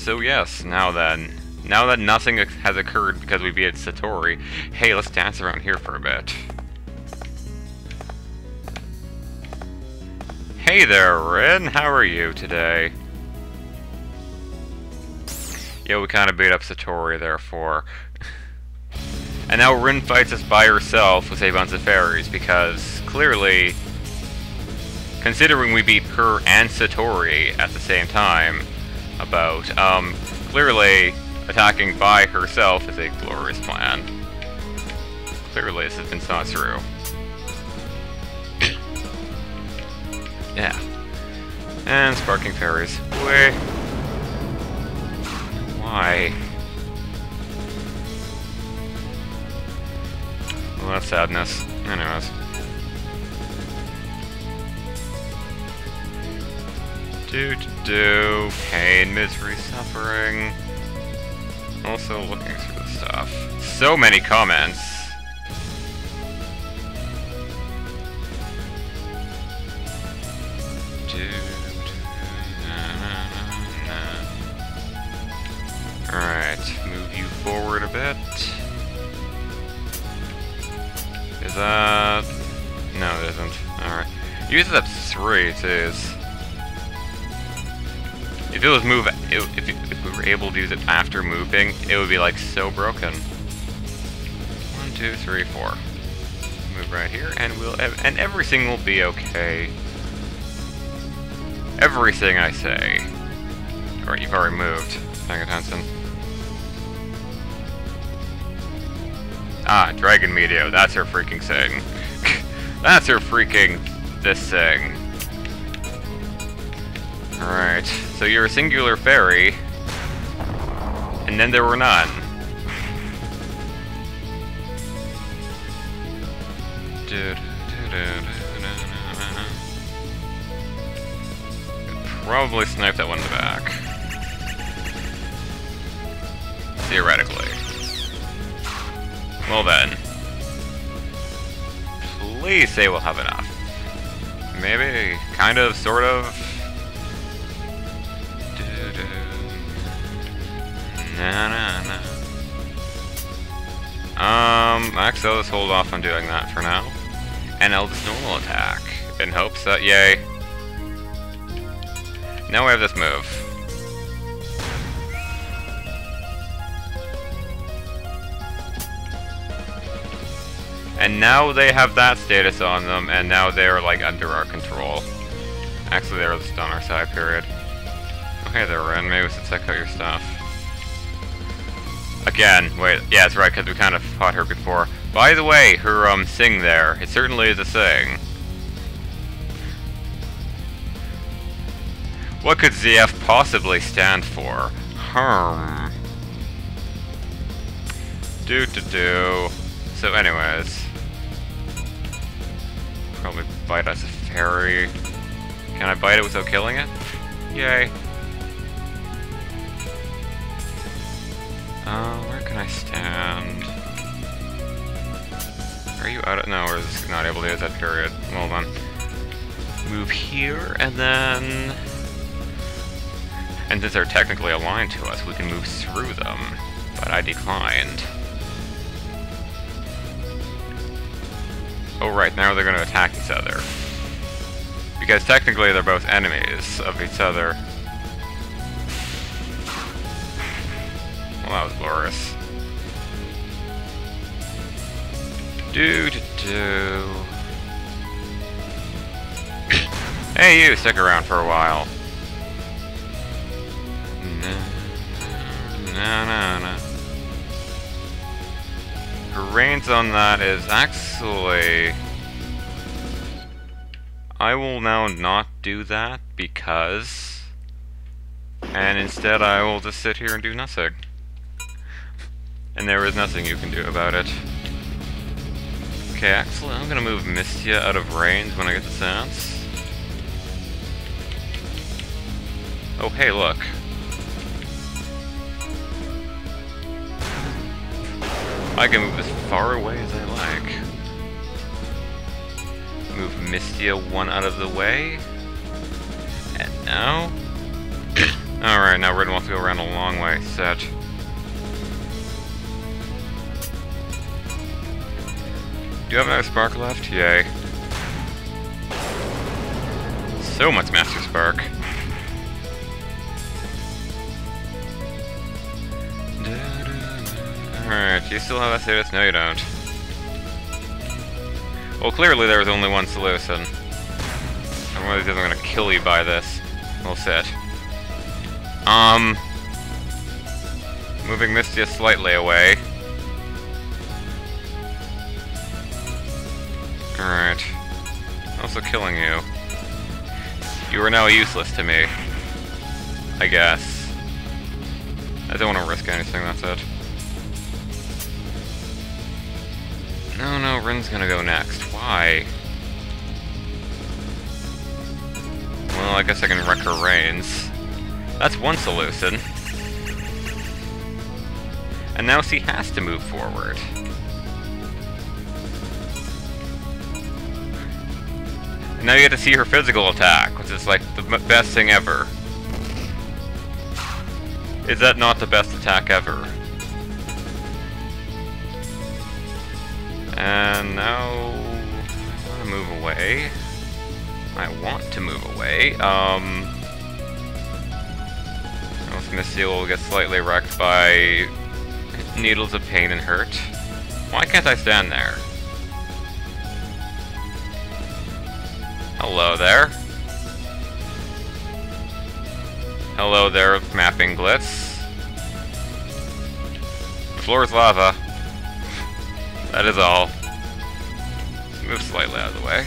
So yes, now then. Now that nothing has occurred because we beat Satori, hey, let's dance around here for a bit. Hey there, Rin. How are you today? Yeah, we kind of beat up Satori, therefore. and now Rin fights us by herself with a bunch of fairies, because clearly, considering we beat her and Satori at the same time, about, um, clearly attacking by herself is a glorious plan. Clearly this has been thought through. Yeah. And sparking fairies. Wait. Why? Well, that's sadness. Anyways. Do do do. Pain, misery, suffering. Also looking through the stuff. So many comments. Alright, move you forward a bit. Is that... No, it isn't. Alright. Use it up 3, it is. If it was move... If, if we were able to use it after moving, it would be like so broken. One, two, three, four. Move right here, and we'll... And everything will be okay. Everything I say. Alright, you've already moved. Paying attention. Ah, Dragon Meteor, that's her freaking thing. that's her freaking this thing. Alright, so you're a singular fairy, and then there were none. Probably snipe that one in the back. Theoretically. Well then. Please say we'll have enough. Maybe, kind of, sort of. Na na na. Um, actually, let's hold off on doing that for now. And I'll just normal attack, in hopes that, yay. Now we have this move. And now they have that status on them, and now they're like under our control. Actually, they're just on our side, period. Okay, they're Ren. Maybe we should check out your stuff. Again, wait, yeah, that's right, because we kind of fought her before. By the way, her um thing there, it certainly is a thing. What could ZF possibly stand for? Hmm. Do do do. So anyways. Probably bite us a fairy. Can I bite it without killing it? Yay. Uh, where can I stand? Are you out of- no, we're not able to use that period. Well then. Move here, and then... And since they're technically aligned to us, we can move through them. But I declined. Oh right, now they're gonna attack each other. Because technically they're both enemies of each other. Well, that was glorious. Do do do. hey you, stick around for a while. No, no, no. Her on that is actually... I will now not do that because... And instead I will just sit here and do nothing. And there is nothing you can do about it. Okay, actually I'm gonna move Mystia out of range when I get the chance. Oh hey, look. I can move as far away as I like. Move Mystia one out of the way. And now... Alright, now Red wants to go around a long way. set. Do you have another spark left? Yay. So much Master Spark. Alright, do you still have that status? No, you don't. Well, clearly there was only one solution. I'm really gonna kill you by this. We'll sit. Um... Moving Mystia slightly away. Killing you. You are now useless to me. I guess. I don't want to risk anything, that's it. No, no, Rin's gonna go next. Why? Well, I guess I can wreck her reins. That's one solution. And now she has to move forward. Now you get to see her physical attack, which is like the best thing ever. Is that not the best attack ever? And now... I want to move away. I want to move away. Um... Misty will get slightly wrecked by needles of pain and hurt. Why can't I stand there? Hello there. Hello there, mapping glitz. The floor is lava. That is all. Let's move slightly out of the way.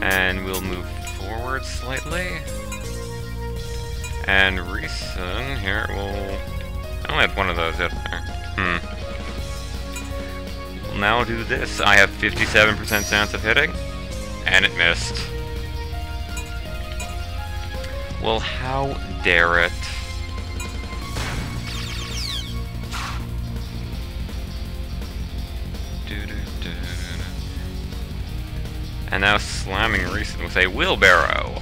And we'll move forward slightly. And Reisen here will... I only had one of those up there. Hmm. Now do this. I have 57% chance of hitting. And it missed. Well, how dare it. And now slamming Reisen with a wheelbarrow.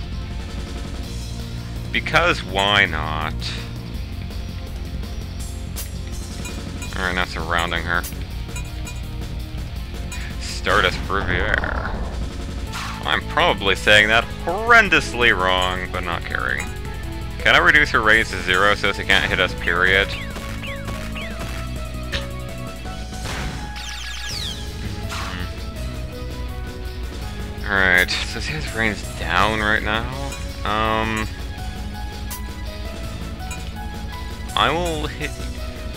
Because why not? Alright, now surrounding her. Stardust Riviere. I'm probably saying that horrendously wrong, but not caring. Can I reduce her range to zero so she can't hit us, period? Alright, so she has range down right now. Um... I will hit...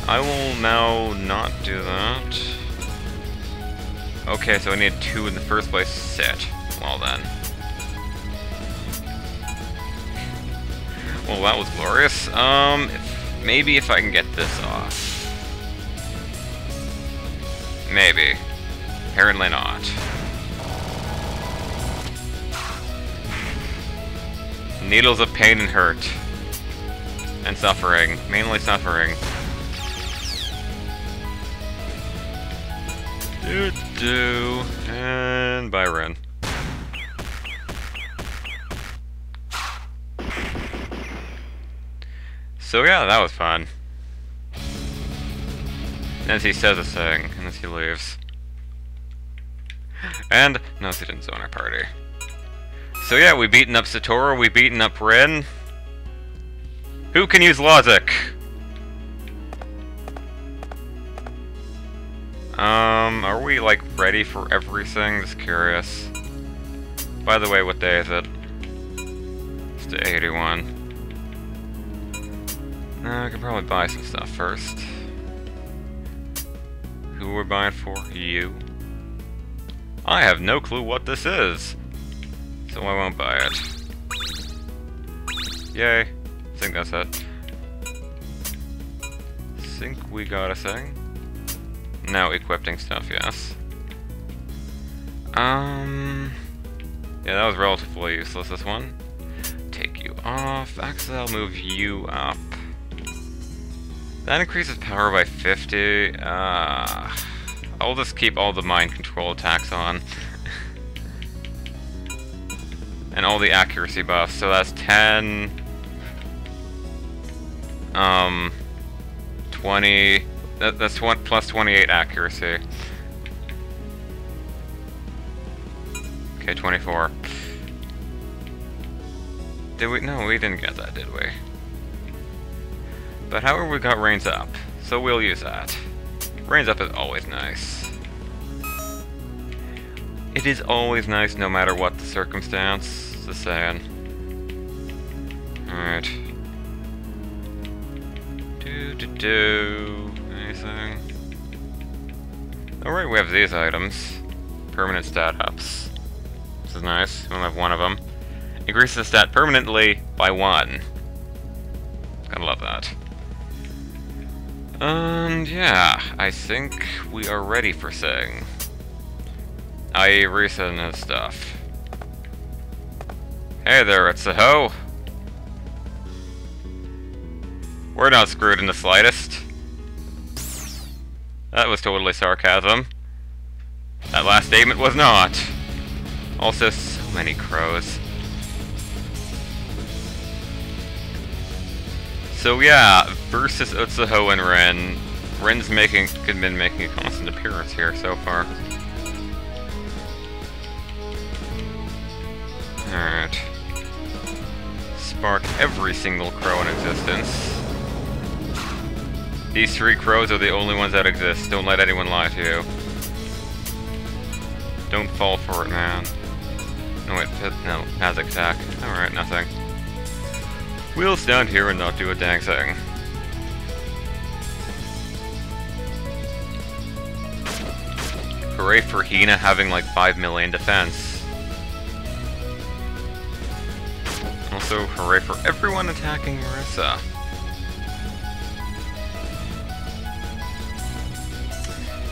I will now not do that. Okay, so I need two in the first place. Set. Well then. Well, that was glorious. Um, if, maybe if I can get this off. Maybe. Apparently not. Needles of pain and hurt. And suffering. Mainly suffering. Do do. And Byron. So yeah, that was fun. As he says a thing, and as he leaves. And, no, he didn't zone our party. So yeah, we beaten up Satoru, we beaten up Rin. Who can use logic? Um, are we, like, ready for everything? Just curious. By the way, what day is it? It's the 81. Uh, I could probably buy some stuff first. Who we're buying for? You. I have no clue what this is so I won't buy it. Yay. I think that's it. think we got a thing. Now equipping stuff, yes. Um... Yeah, that was relatively useless, this one. Take you off. I'll move you up. That increases power by 50. Uh, I'll just keep all the mind control attacks on. and all the accuracy buffs. So that's 10, Um, 20. That, that's one plus 28 accuracy. Okay, 24. Did we? No, we didn't get that, did we? But however, we got Rains Up, so we'll use that. Rains Up is always nice. It is always nice no matter what the circumstance, just saying. Alright. Do do do. Anything? Alright, we have these items. Permanent stat ups. This is nice. We only have one of them. Increases the stat permanently by one. Gotta love that. And yeah, I think we are ready for Sing. I reset his stuff. Hey there, it's a hoe. We're not screwed in the slightest. That was totally sarcasm. That last statement was not. Also, so many crows. So yeah, versus Utsuho and Ren. Ren's making been making a constant appearance here so far. Alright. Spark every single crow in existence. These three crows are the only ones that exist. Don't let anyone lie to you. Don't fall for it, man. No, wait, no, Magic attack. Alright, nothing. We'll stand here and not do a dang thing. Hooray for Hina having like 5 million defense. Also, hooray for everyone attacking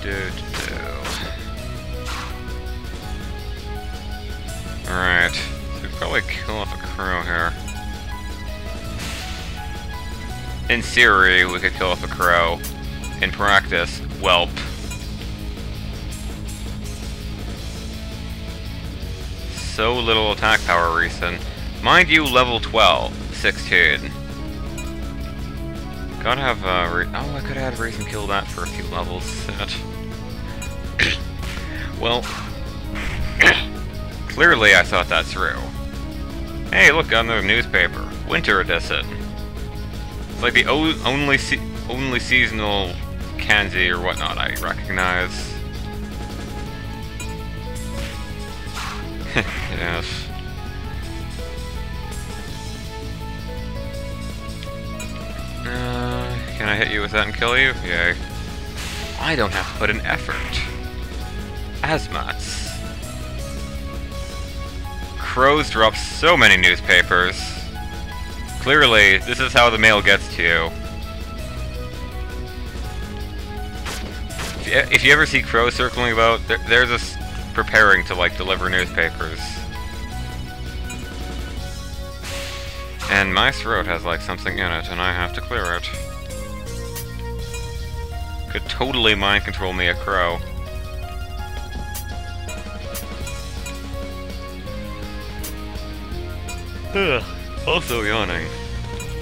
do, do. Alright, so we probably kill off a crow here. In theory, we could kill off a crow. In practice, whelp. So little attack power recent. Mind you, level 12, 16. Gotta have, uh, oh, I could have Reisen kill that for a few levels. Set. well, clearly I thought that through. Hey, look, on the newspaper. Winter edition. It's like the only se only seasonal kanji or whatnot I recognize. yes. Uh, can I hit you with that and kill you? Yay. I don't have to put an effort. Asmats. Crows drop so many newspapers. Clearly, this is how the mail gets to you. If you, if you ever see crows circling about, they're, they're just preparing to, like, deliver newspapers. And my throat has, like, something in it, and I have to clear it. Could totally mind control me a crow. Ugh. Also yawning.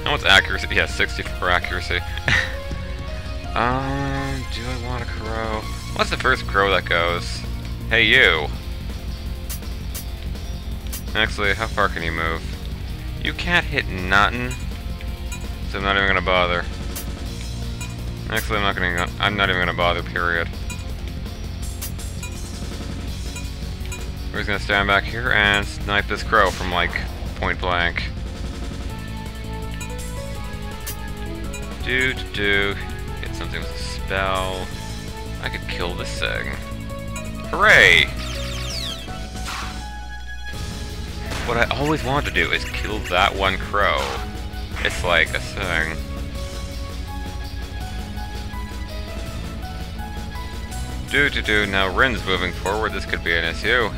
How much accuracy? Yeah, 64 accuracy. um, do I want a crow? What's the first crow that goes? Hey, you! Actually, how far can you move? You can't hit nothing, so I'm not even gonna bother. Actually, I'm not gonna. I'm not even gonna bother. Period. We're just gonna stand back here and snipe this crow from like point blank. Do do do. Get something with a spell. I could kill this thing. Hooray! What I always want to do is kill that one crow. It's like a thing. Do to do. Now Rin's moving forward. This could be an issue.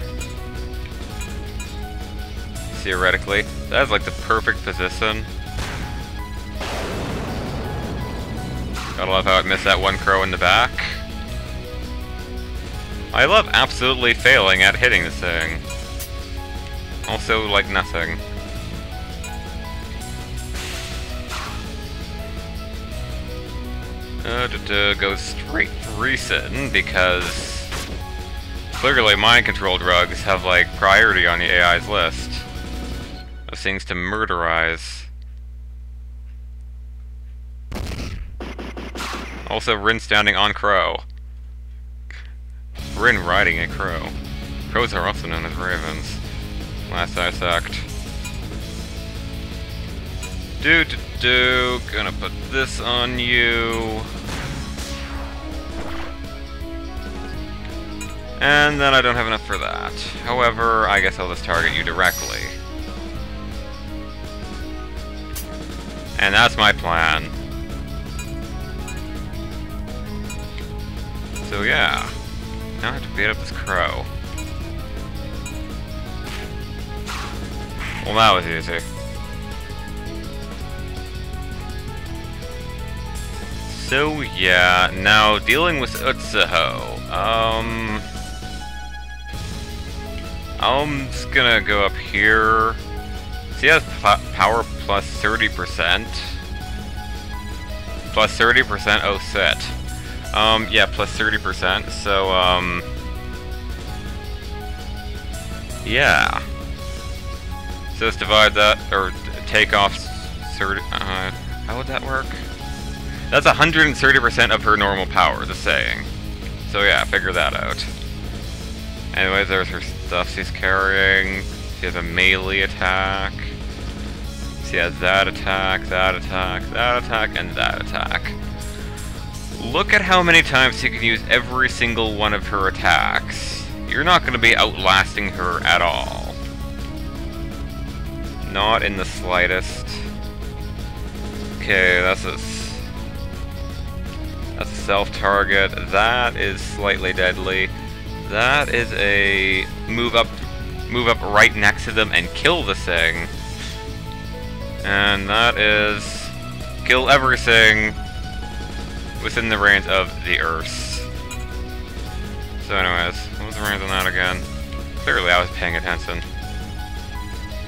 Theoretically, that's like the perfect position Gotta love how it missed that one crow in the back. I love absolutely failing at hitting this thing. Also, like, nothing. uh, to, to go straight for Reisen because clearly mind control drugs have like priority on the AI's list of things to murderize. Also, Rin standing on Crow. Rin riding a crow. Crows are also known as ravens. Last I checked. Do do do. Gonna put this on you. And then I don't have enough for that. However, I guess I'll just target you directly. And that's my plan. So yeah. Now I have to beat up this crow. Well, that was easy. So yeah, now dealing with Utsuho. Um, I'm just gonna go up here. See, has power plus 30%. Plus 30% oh set. Um, yeah, plus 30%, so, um... Yeah. So let's divide that, or take off 30, uh, how would that work? That's 130% of her normal power, the saying. So yeah, figure that out. Anyways, there's her stuff she's carrying. She has a melee attack. She has that attack, that attack, that attack, and that attack. Look at how many times she can use every single one of her attacks. You're not going to be outlasting her at all. Not in the slightest. Okay, that's a that's a self-target. That is slightly deadly. That is a move up move up right next to them and kill the thing. And that is kill everything within the range of the Earth. So anyways, what was the range on that again? Clearly I was paying attention.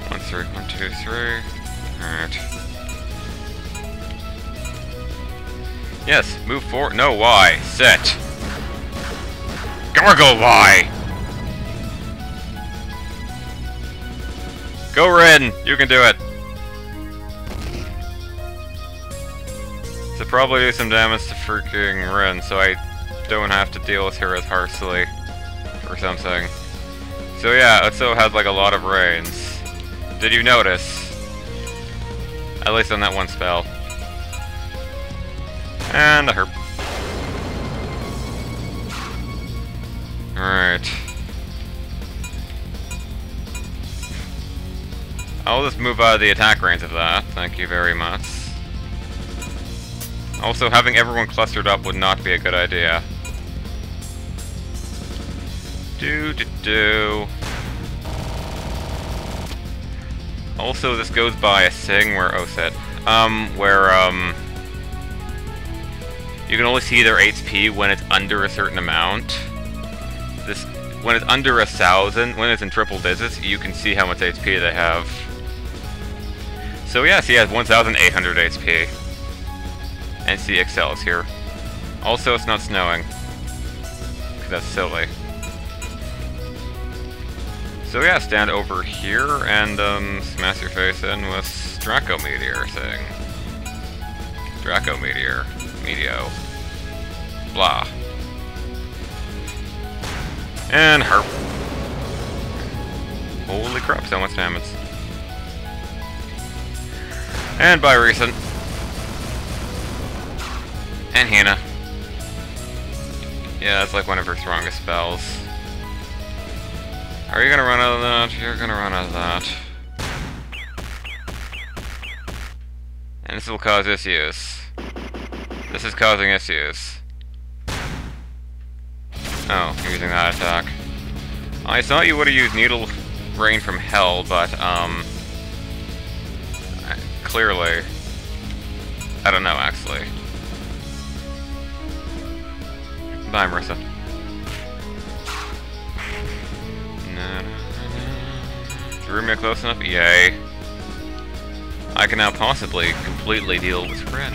One, three, one, two, three. Alright. Yes, move forward. No, why? Set. Gargle, why? Go, Rin! You can do it! Probably do some damage to freaking Rin, so I don't have to deal with her as harshly. Or something. So yeah, Utso had like a lot of rains. Did you notice? At least on that one spell. And a herp. Alright. I'll just move out of the attack range of that, thank you very much. Also, having everyone clustered up would not be a good idea. Do do do. Also, this goes by a thing where, oh, set, um, where, um, you can only see their HP when it's under a certain amount. This when it's under a thousand, when it's in triple digits, you can see how much HP they have. So yes, he has 1,800 HP. He excels here. Also, it's not snowing. That's silly. So yeah, stand over here and um, smash your face in with Draco Meteor thing. Draco Meteor. Meteor. Blah. And herp. Holy crap, so much damage. And by Reisen. And Hannah. Yeah, that's like one of her strongest spells. Are you gonna run out of that? You're gonna run out of that. And this will cause issues. This is causing issues. Oh, using that attack. I thought you would have used Needle Rain from Hell, but, um... Clearly. I don't know, actually. Bye, Marisa. Drew me close enough? Yay. I can now possibly completely deal with Fred.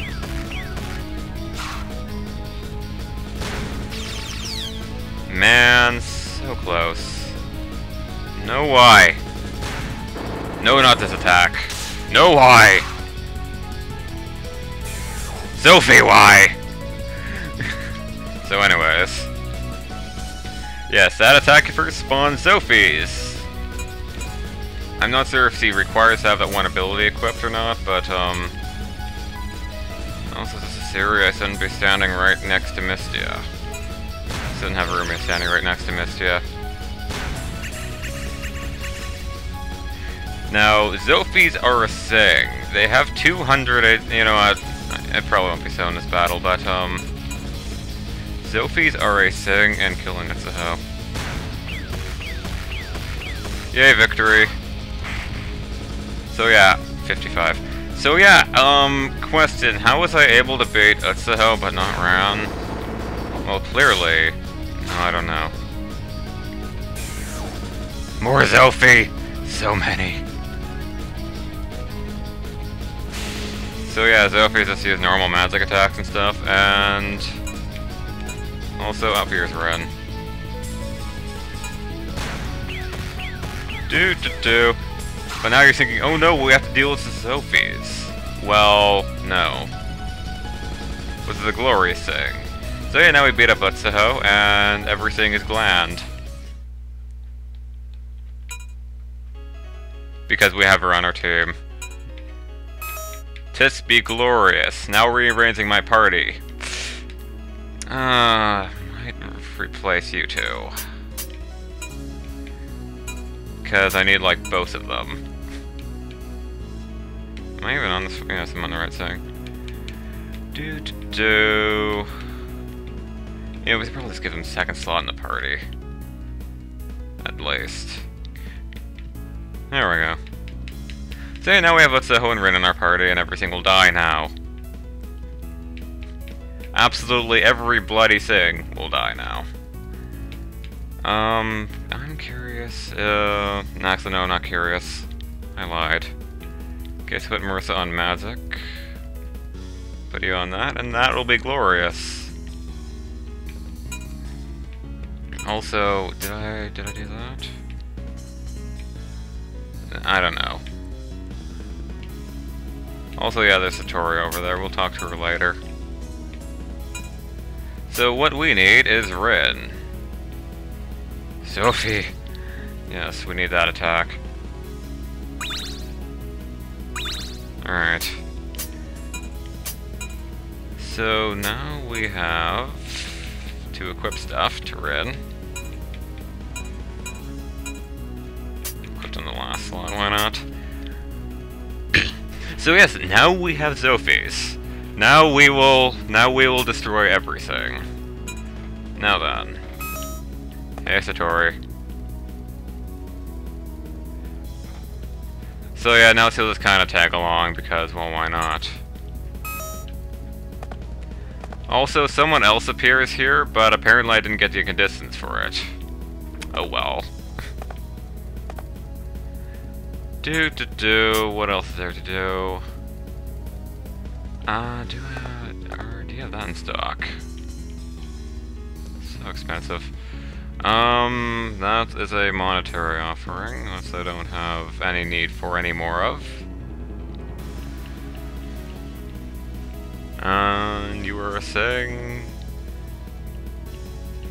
Man, so close. No why. No, not this attack. No why. Sophie, why? So anyways. Yes, that attack first spawns Sophie's. I'm not sure if she requires to have that one ability equipped or not, but, um... Also, this is Siri, I shouldn't be standing right next to Mystia. Shouldn't have a roommate standing right next to Mystia. Now, Zophies are a thing. They have 200, you know, I, I probably won't be so in this battle, but, um... Zophies are a thing and killing Utsuho. Yay, victory! So yeah, 55. So yeah, um, question, how was I able to bait Utsuho but not Ran? Well, clearly, I don't know. More Zophie! So many. So yeah, Zophie just use normal magic attacks and stuff, and also up here's Ren. Do do do. But now you're thinking, oh no, we have to deal with the Sophies. Well, no. Which is a glorious thing. So yeah, now we beat up Utsuho, and everything is gland. Because we have her on our team. Tis be glorious. Now rearranging my party. Uh, might replace you two because I need, like, both of them. Am I even on this? Yes, I'm on the right side. Do, do, do. Yeah, we should probably just give him second slot in the party. At least. There we go. So yeah, now we have Utsuho and Rin in our party, and everything will die now. Absolutely every bloody thing will die now. Um, I'm curious. Uh, actually, no, not curious. I lied. Okay, so put Marisa on magic. Put you on that, and that will be glorious. Also, did I did I do that? I don't know. Also, yeah, there's Satori over there. We'll talk to her later. So what we need is Rin. Sophie! Yes, we need that attack. Alright. So now we have to equip stuff to Red. Equipped on the last slot, why not? so yes, now we have Zophies. Now we will now we will destroy everything. Now then. Hey, Satori. So yeah, now he'll just kind of tag along because, well, why not? Also, someone else appears here, but apparently I didn't get the conditions for it. Oh well. do do do. What else is there to do? Uh, do I, or do you have that in stock? So expensive. Um, that is a monetary offering, which I don't have any need for any more of. And you were saying...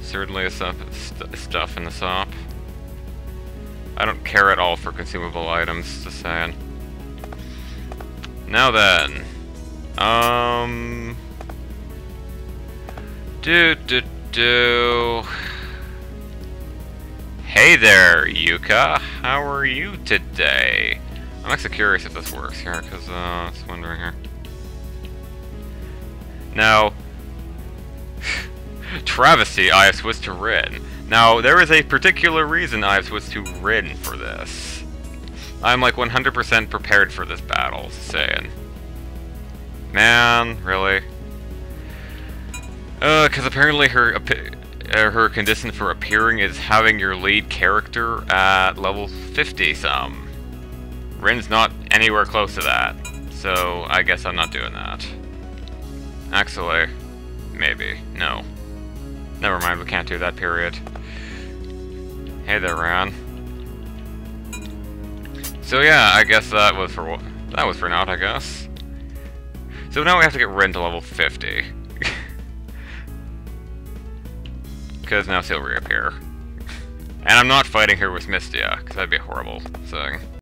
Certainly a stuff, st stuff in the shop. I don't care at all for consumable items, just saying. Now then. Um... Do, do, do... Hey there, Yuka. How are you today? I'm actually curious if this works here, because uh, I was wondering here. Now, travesty, I have switched to Rin. Now, there is a particular reason I have switched to Rin for this. I'm like 100% prepared for this battle, saying. Man, really? Uh, because apparently her uh, her condition for appearing is having your lead character at level 50 some. Rin's not anywhere close to that, so I guess I'm not doing that. Actually, maybe. No. Never mind, we can't do that period. Hey there, Ran. So yeah, I guess that was for that was for naught, I guess. So now we have to get Rin to level 50. Because now she'll reappear. And I'm not fighting her with Mystia, because that'd be a horrible thing.